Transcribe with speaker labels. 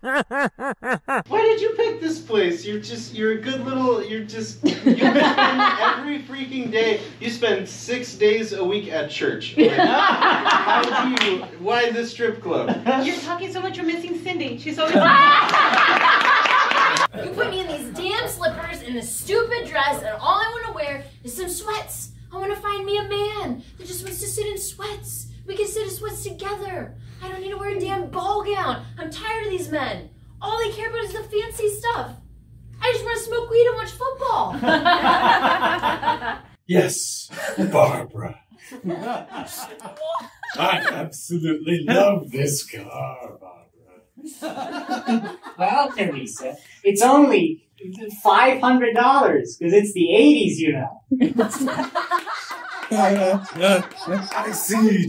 Speaker 1: Why did you pick this place? You're just, you're a good little, you're just, you spend every freaking day, you spend six days a week at church. Like, how do you, why this strip club?
Speaker 2: You're talking so much, you're missing Cindy. She's always.
Speaker 3: You put me in these damn slippers and this stupid dress, and all I want to wear is some sweats. I want to find me a man that just wants to sit in sweats. We can sit in sweats together. I don't need to wear a damn ball gown. I'm tired of these men. All they care about is the fancy stuff. I just want to smoke weed and watch football.
Speaker 4: Yes, Barbara. I absolutely love this car, Barbara.
Speaker 5: Well, Teresa, it's only five hundred dollars because it's the '80s, you know.
Speaker 4: I see.